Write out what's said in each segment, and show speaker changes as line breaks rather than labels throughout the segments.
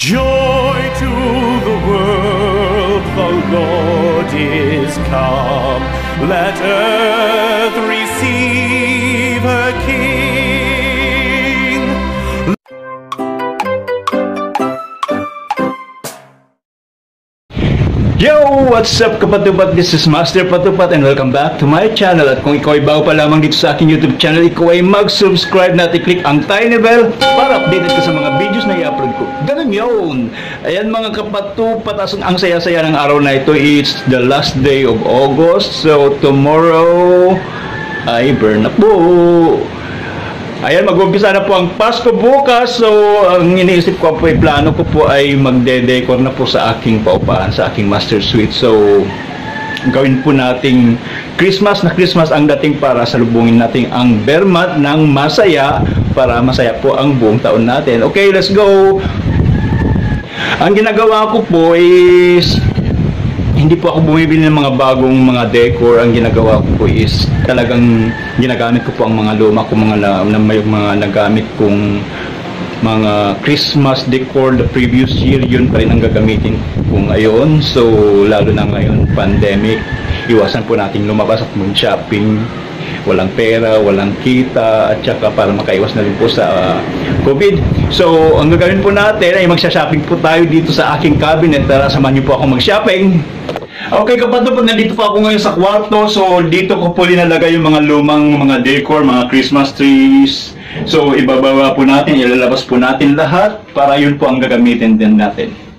Joy to the world, the Lord is come. Let earth receive her King.
Yo! What's up kapatupat? This is Master Patupat and welcome back to my channel. At kung ikaw ay bago pa lamang dito sa aking YouTube channel, ikaw ay mag-subscribe na at i-click ang tiny bell para updated ka sa mga videos na i-upload yun! Ayan mga kapatupat, ang saya-saya ng araw na ito. It's the last day of August. So tomorrow ay burn na po. Ayan, mag-umpisa na po ang Pasko bukas. So, ang iniisip ko po, plano ko po ay magde-decor na po sa aking paupahan, sa aking master suite. So, gawin po nating Christmas na Christmas ang dating para salubungin natin ang Bermat ng masaya para masaya po ang buong taon natin. Okay, let's go! Ang ginagawa ko po is hindi po ako bumibili ng mga bagong mga decor. Ang ginagawa ko po is talagang ginagamit ko po ang mga luma ko, mga, na, na may mga nagamit kong mga Christmas decor the previous year, yun pa rin ang gagamitin ko ngayon. So, lalo na ngayon, pandemic, iwasan po natin lumabas at mag-shopping. Walang pera, walang kita, at saka para makaiwas na rin po sa uh, COVID. So, ang gagawin po natin ay magsha-shopping po tayo dito sa aking cabinet. Tara, samahan niyo po ako mag-shopping. Okay, kapatid po, nandito po ako ngayon sa kwarto. So, dito ko po linalagay yung mga lumang mga decor, mga Christmas trees. So, ibababa po natin, ilalabas po natin lahat para yun po ang gagamitin din natin.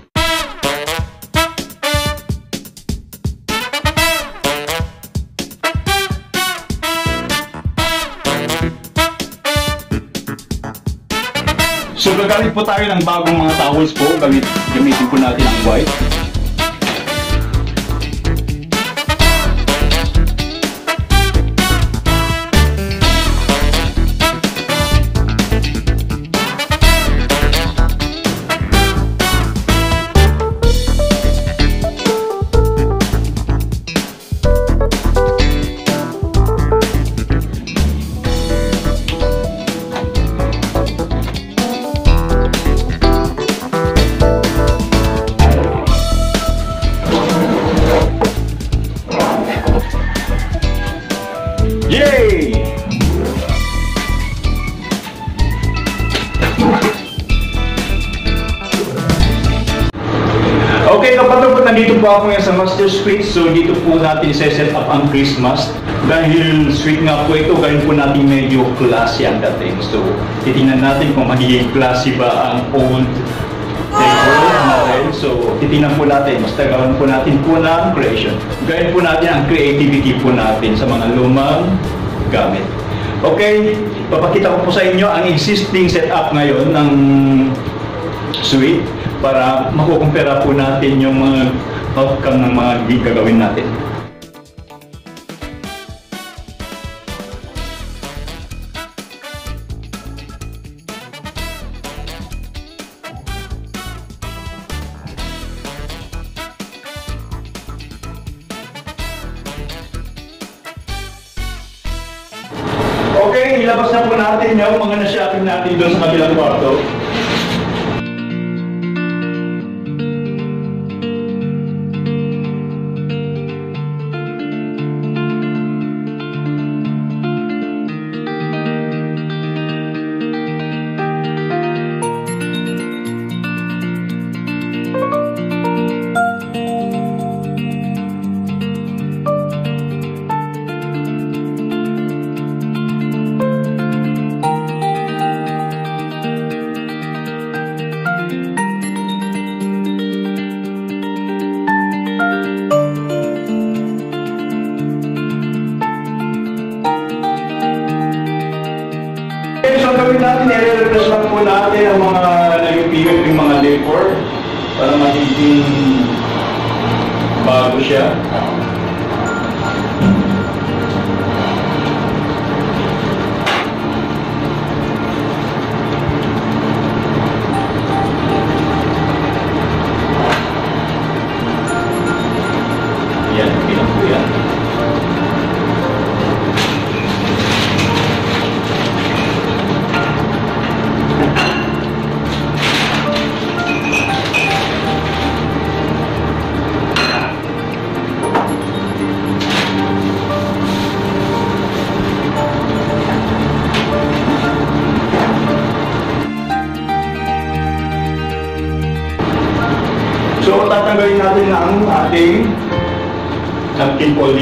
Gagamit po tayo ng bagong mga towels po. Gamit, gamitin po natin ang white. Master Suite. So, dito po natin set up ang Christmas. Dahil suite nga po ito, gawin po natin medyo classy ang dating. So, titingnan natin kung magiging classy ba ang old decor natin. So, titingnan po natin. Basta gawin po natin po ng creation. Gawin po natin ang creativity po natin sa mga lumang gamit. Okay, papakita ko po sa inyo ang existing setup ngayon ng suite para makukumpara po natin yung mga outcome ng mga gagawin natin.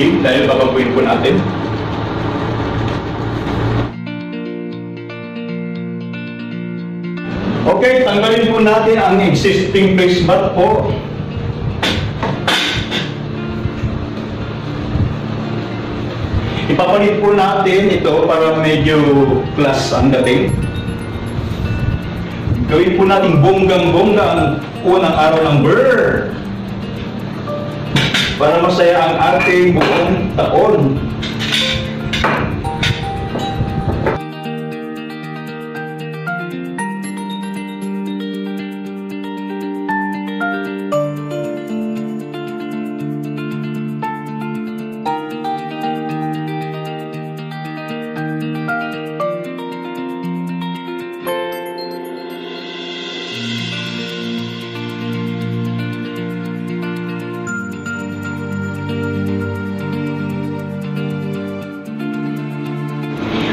Folding dahil babaguhin po natin. Okay, tanggalin po natin ang existing placemat po. Ipapalit po natin ito para medyo class ang dating. Gawin po natin bonggang-bongga ang unang araw ng Burr. Para masaya ang ating buong taon.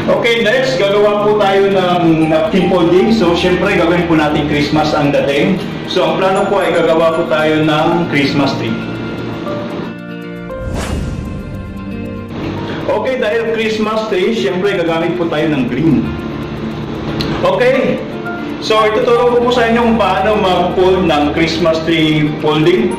Okay, next, gagawa po tayo ng napkin folding. So, syempre, gagawin po natin Christmas ang dating. So, ang plano po ay gagawa po tayo ng Christmas tree. Okay, dahil Christmas tree, syempre, gagamit po tayo ng green. Okay, so ituturo ko po sa inyo kung paano mag-fold ng Christmas tree folding.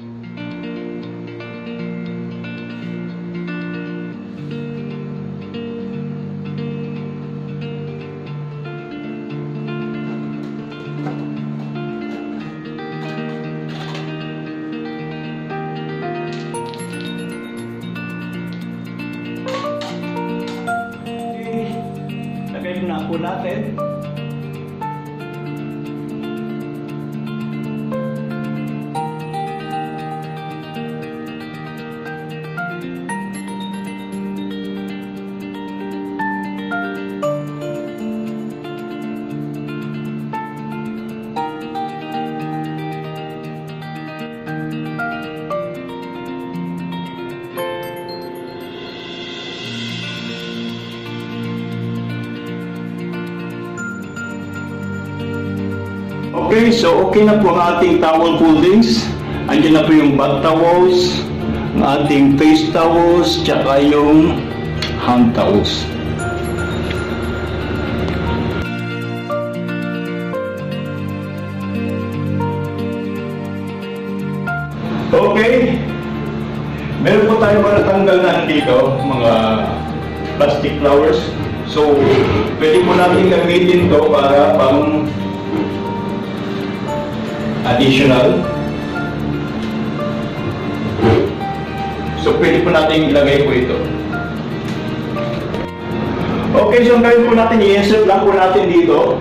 Mm-hmm. Okay, so okay na po ang ating towel foldings. Andiyan na po yung bath towels, ang ating face towels, tsaka yung hand towels. Okay. Meron po tayo mga natanggal na dito, mga plastic flowers. So, pwede po natin gamitin to para pang additional. So, pwede po natin ilagay po ito. Okay, so ang gawin po natin, i-insert lang po natin dito.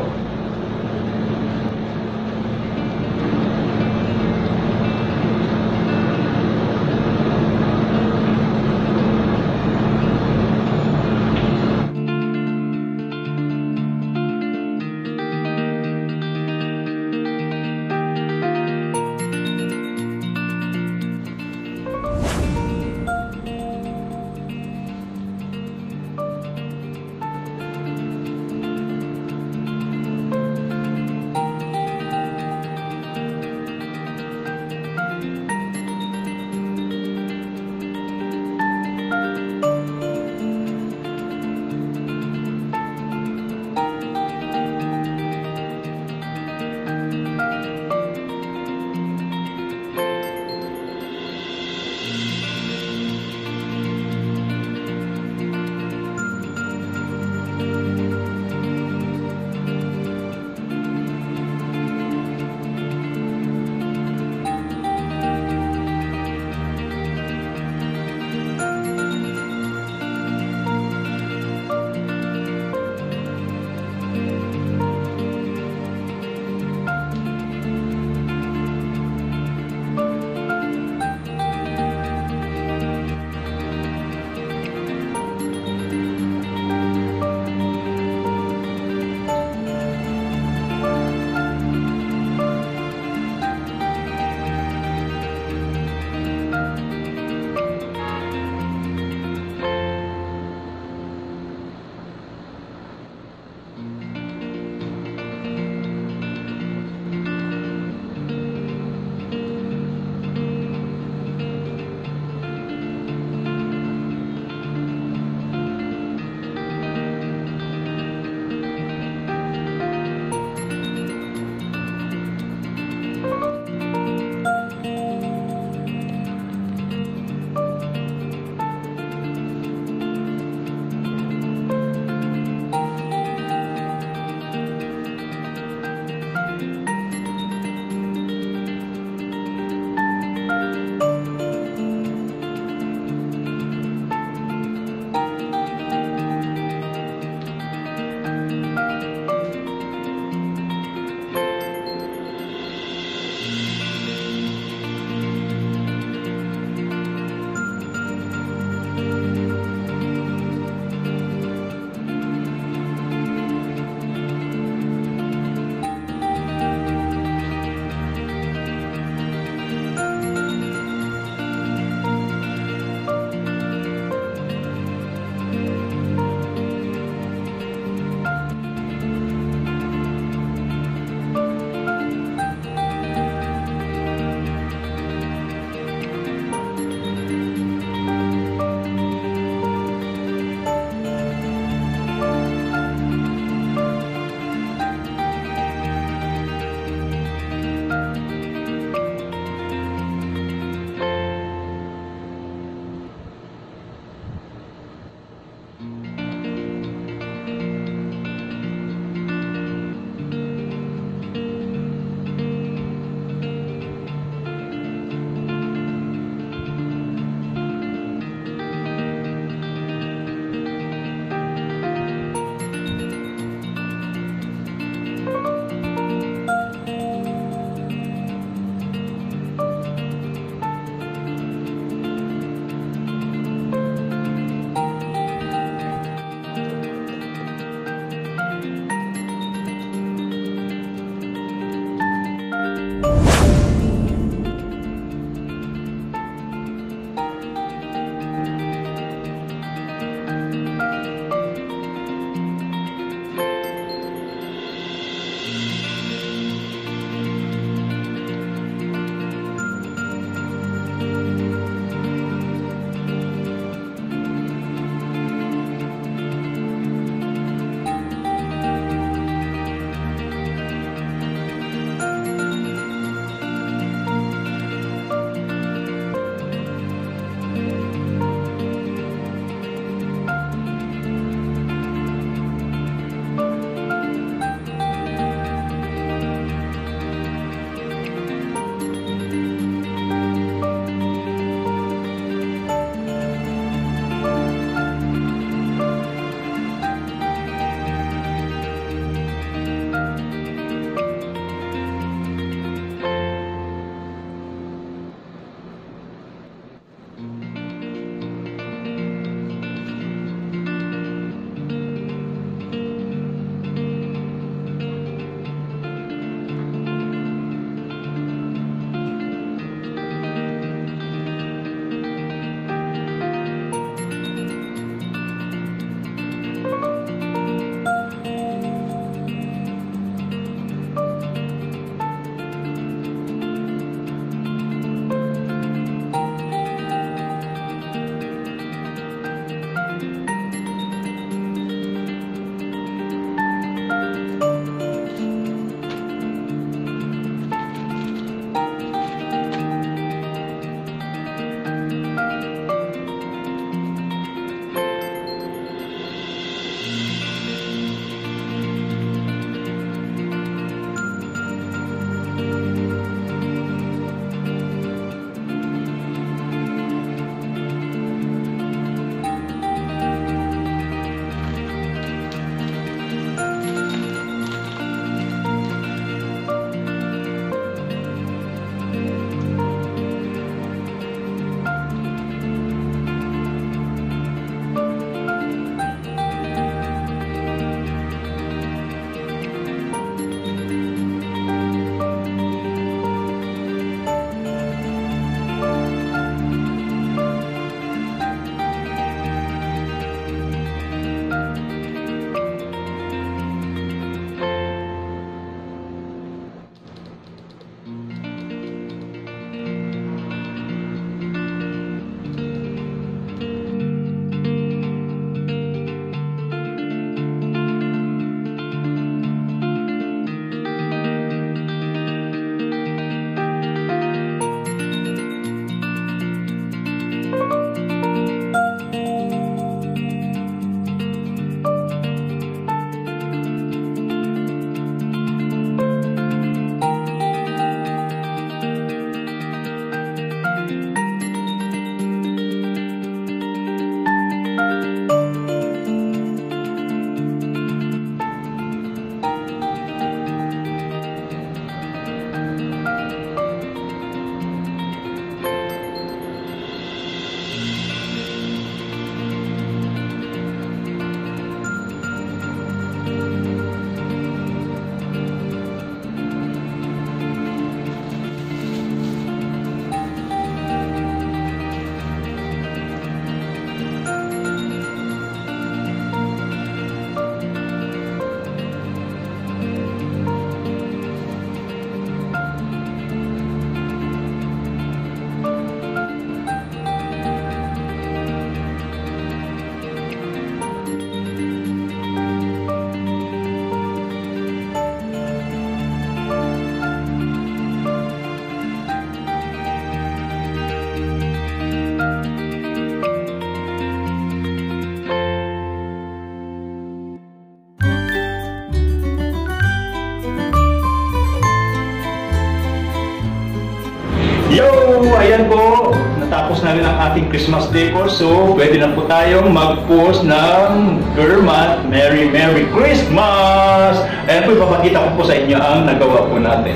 Po, natapos na rin ang ating Christmas decor. So, pwede na po tayong mag-post ng German Merry Merry Christmas! Ayan po, ipapakita ko po sa inyo ang nagawa po natin.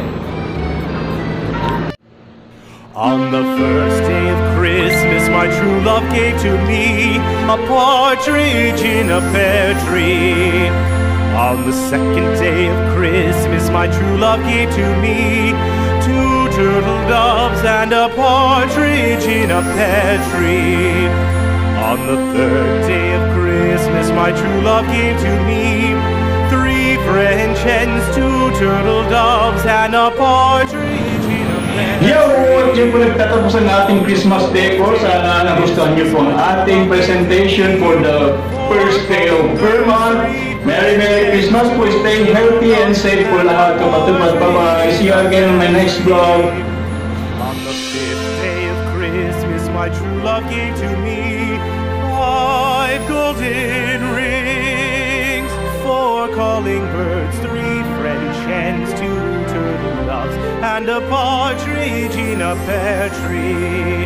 On the first day of Christmas, my true love gave to me a partridge in a pear tree. On the second day of Christmas, my true love gave to me turtle doves and a partridge in a pear tree. On the third day of Christmas, my true love gave to me three French hens, two turtle doves, and a partridge in a pear tree.
Yo! Yun po nagtatapos ang ating Christmas decor. Sana nagustuhan niyo po ang ating presentation for the first day of Vermont. Merry Merry Christmas po. Stay healthy and safe po lahat. Kapatid, bye-bye. See you again on my next vlog.
On the fifth day of Christmas, my true love gave to me five golden rings, four calling birds, three French hens, two turtle doves, and a partridge in a pear tree.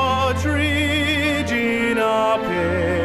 in a pear